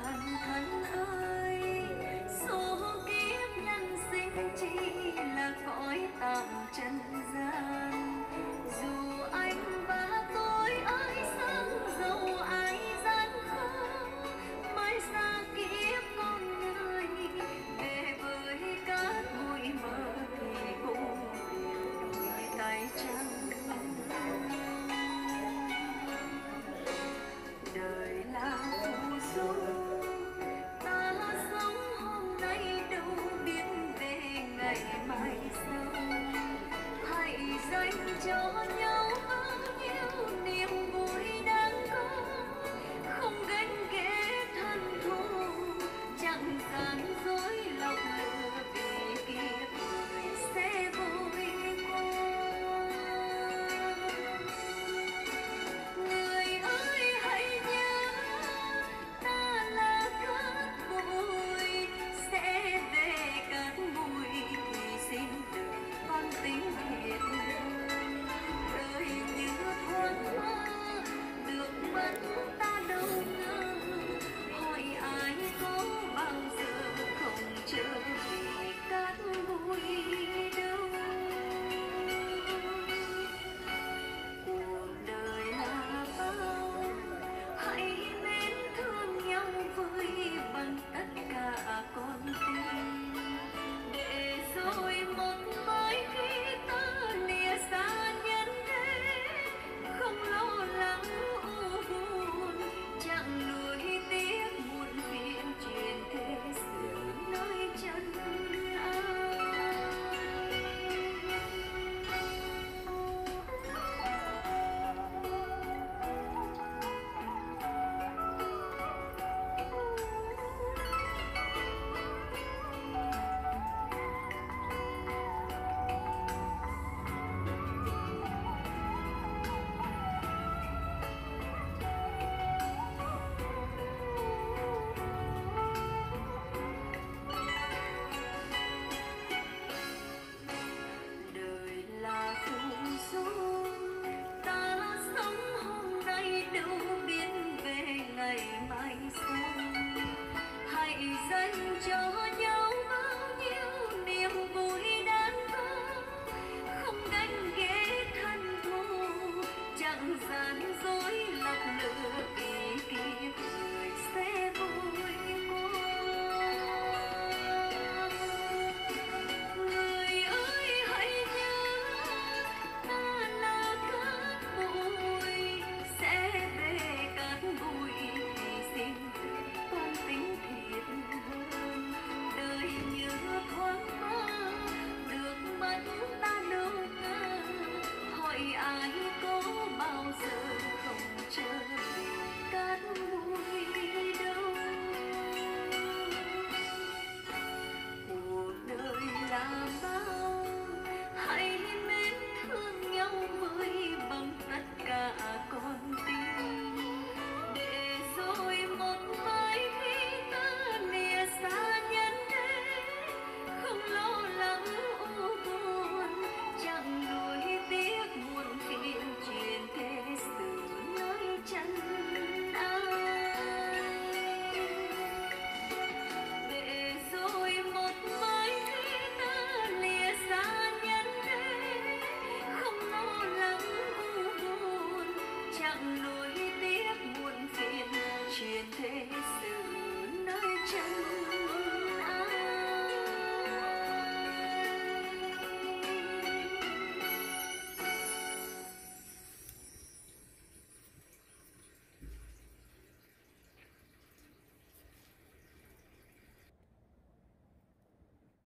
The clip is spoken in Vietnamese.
看看啊 mãi sau hãy dành cho nhau watching